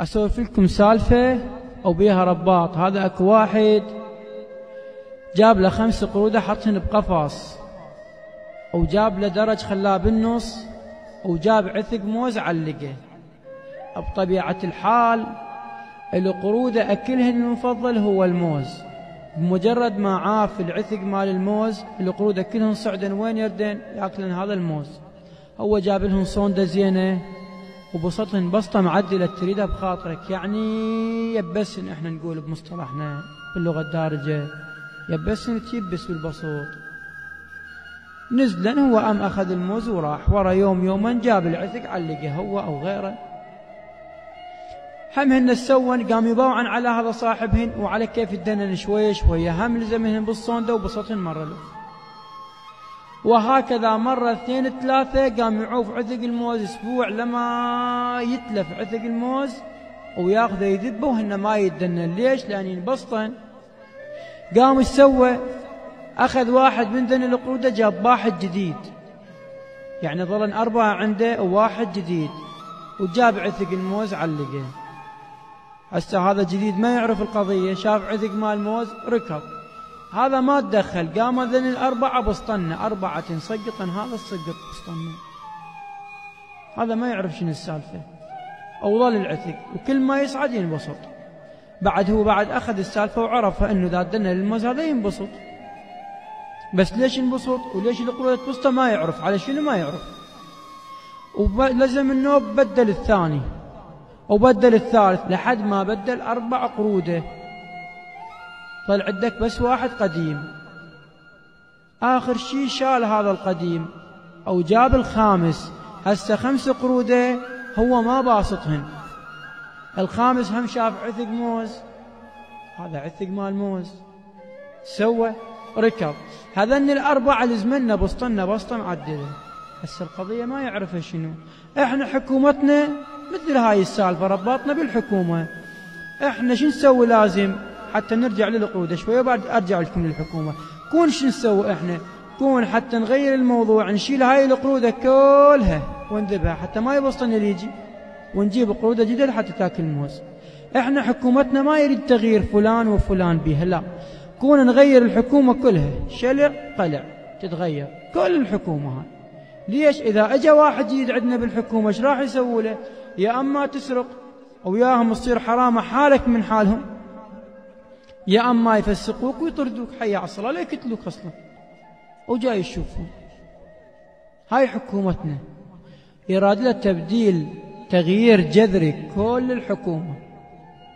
أسولف لكم سالفة أو بيها رباط. هذا أكو واحد جاب له خمس قرودة حطهن بقفص وجاب له درج خلاه بالنص وجاب عثق موز علقه. بطبيعة الحال القرودة أكلهن المفضل هو الموز. بمجرد ما عاف العثق مال الموز القرود كلهن صعدن وين يردن؟ يأكلن هذا الموز. هو جاب لهم صوندة زينة وبسطهن بسطة معدلة تريدها بخاطرك. يعني يبسن إحنا نقول بمصطلحنا باللغة الدارجة يبسن تيبس بالبسوط نزلا هو أم أخذ الموز وراح ورا يوم يوما جاب العثق علقه هو أو غيره. همهن سون قام يباوعن على هذا صاحبهن وعلى كيف الدنن شوية شوية هم لزمهن بالصندة وبسطهن مرة له وهكذا مرة اثنين ثلاثة قام يعوف عثق الموز أسبوع لما يتلف عثق الموز وياخذه يذبه وهن ما يدنن ليش؟ لأن ينبسطن قام سوى أخذ واحد من ذن القرودة جاب واحد جديد. يعني ظلن أربعة عنده وواحد جديد. وجاب عثق الموز علقه. هسه هذا جديد ما يعرف القضية. شاف عثق مال موز ركض هذا ما تدخل قام ذن الأربعة بسطنة أربعة سقطن هذا السقط بسطنة هذا ما يعرف شنو السالفة. أوضل العثق وكل ما يصعد ينبسط. بعد هو بعد أخذ السالفة وعرف أنه إذا دنا للموز هذا ينبسط. بس ليش ينبسط؟ وليش القرودة تبسطه ما يعرف؟ على شنو ما يعرف؟ ولزم النوب بدل الثاني. وبدل الثالث. لحد ما بدل أربع قرودة. طلع عندك بس واحد قديم. آخر شي شال هذا القديم أو جاب الخامس. هسه خمس قرودة هو ما باسطهن. الخامس هم شاف عثق موز. هذا عثق مال موز. سوى ركض هذن الأربعة لزمنا بسطنا بسطة معدلة هسه القضية ما يعرفها شنو. إحنا حكومتنا مثل هاي السالفة رباطنا بالحكومة. إحنا شو نسوي لازم؟ حتى نرجع للقودة شوية وبعد أرجع لكم للحكومة. كون شو نسوي إحنا؟ كون حتى نغير الموضوع نشيل هاي القرودة كلها ونذبها حتى ما يبسطن اللي يجي. ونجيب قرودة جديدة حتى تاكل الموز. إحنا حكومتنا ما يريد تغيير فلان وفلان بيها لا. كون نغير الحكومة كلها شلع قلع تتغير. كل الحكومة هاي. ليش؟ إذا أجا واحد جديد عندنا بالحكومة إيش راح يسوي له؟ يا أما تسرق وياهم تصير حرامة حالك من حالهم. يا أما يفسقوك ويطردوك حي على لا يقتلوك أصلا. وجاي يشوفون. هاي حكومتنا. يراد له تبديل تغيير جذري كل الحكومة.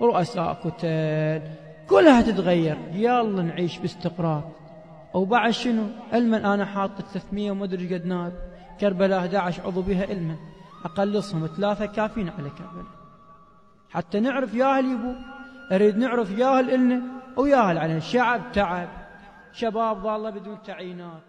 رؤساء كتل كلها تتغير. يلا نعيش باستقرار. وبعد شنو؟ علما أنا حاط 300 وما أدري قد ناب كربلاء 11 عضو بها علما. أقلصهم ثلاثة كافين على كربلاء. حتى نعرف ياهل يبو. أريد نعرف ياهل إلنا. وياهل علينا. شعب تعب. شباب ظالة بدون تعيينات.